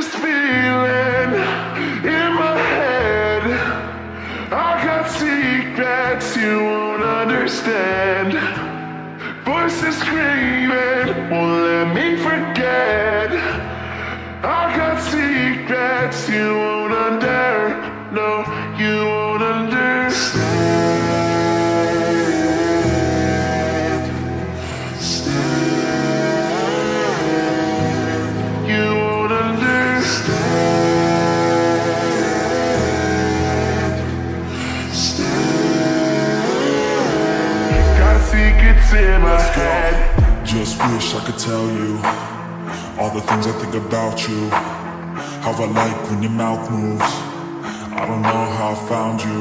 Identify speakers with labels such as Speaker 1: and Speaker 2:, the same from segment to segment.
Speaker 1: this feeling in my head. I got secrets you won't understand. Voices screaming won't let me forget. I got secrets you won't under. No, you won't secrets in my head.
Speaker 2: Just wish I could tell you all the things I think about you. How I like when your mouth moves. I don't know how I found you.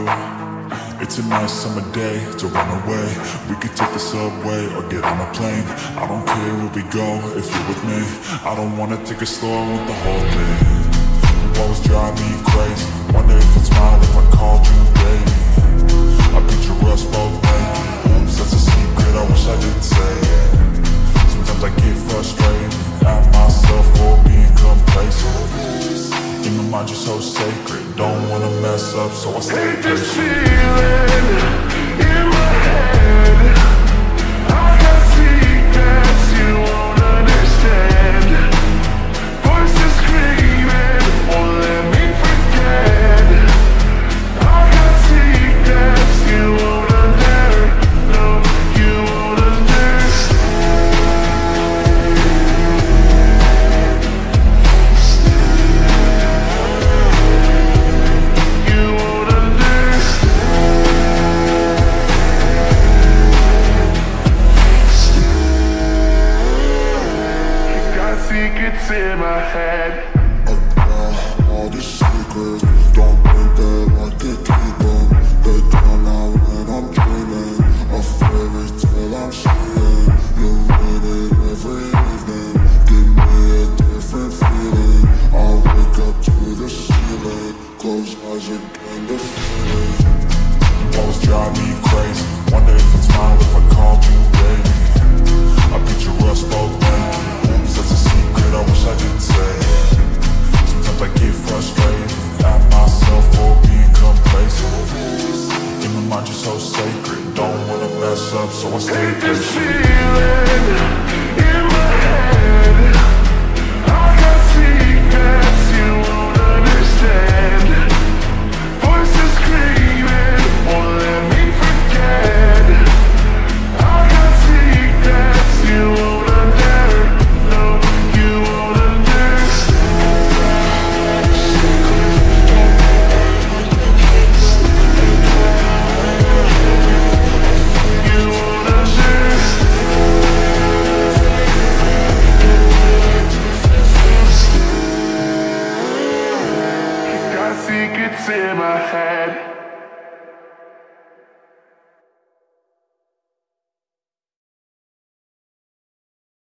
Speaker 2: It's a nice summer day to run away. We could take the subway or get on a plane. I don't care where we go if you're with me. I don't wanna take it slow, with the whole thing. You always drive me crazy. Wonder if it's mine if I called sacred. Don't wanna mess up, so I stay
Speaker 1: Hate this
Speaker 2: patient.
Speaker 1: Secrets in my head. I got
Speaker 3: all these secrets Don't up,
Speaker 2: so I stay patient.
Speaker 1: Got